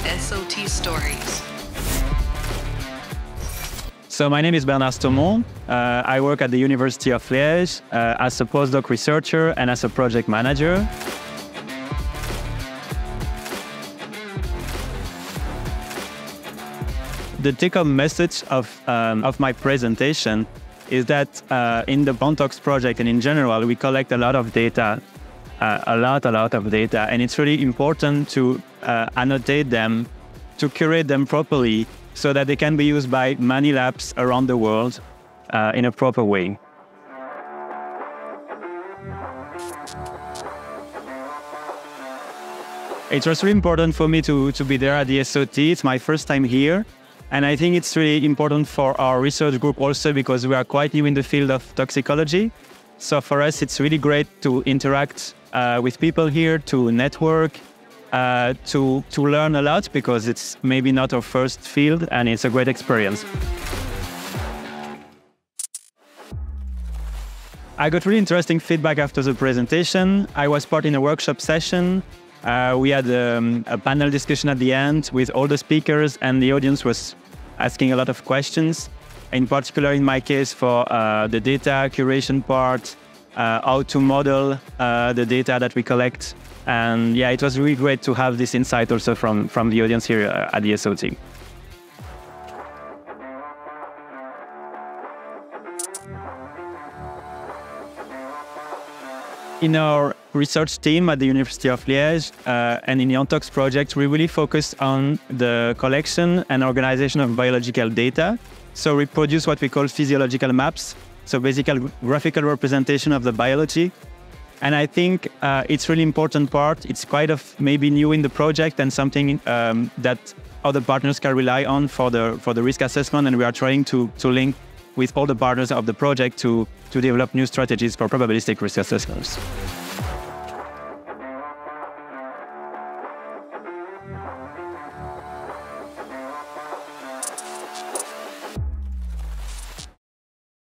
DSOT stories. So my name is Bernard Staumont. Uh, I work at the University of Liège uh, as a postdoc researcher and as a project manager. The take-home message of, um, of my presentation is that uh, in the ONTOX project and in general, we collect a lot of data, uh, a lot, a lot of data, and it's really important to uh, annotate them, to curate them properly, so that they can be used by many labs around the world uh, in a proper way. It was really important for me to, to be there at the SOT. It's my first time here. And I think it's really important for our research group also because we are quite new in the field of toxicology. So for us, it's really great to interact uh, with people here, to network, uh, to, to learn a lot because it's maybe not our first field and it's a great experience. I got really interesting feedback after the presentation. I was part in a workshop session. Uh, we had um, a panel discussion at the end with all the speakers, and the audience was asking a lot of questions. In particular, in my case, for uh, the data curation part, uh, how to model uh, the data that we collect. And yeah, it was really great to have this insight also from, from the audience here uh, at the SOT. In our research team at the University of Liège uh, and in the ONTOX project, we really focused on the collection and organization of biological data. So we produce what we call physiological maps, so basically graphical representation of the biology. And I think uh, it's really important part. It's quite of maybe new in the project and something um, that other partners can rely on for the for the risk assessment. And we are trying to to link with all the partners of the project to to develop new strategies for probabilistic risk assessments.